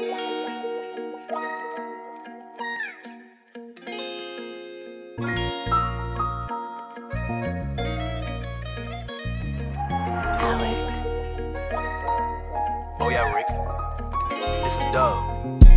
Oh yeah, Rick. It's a dub.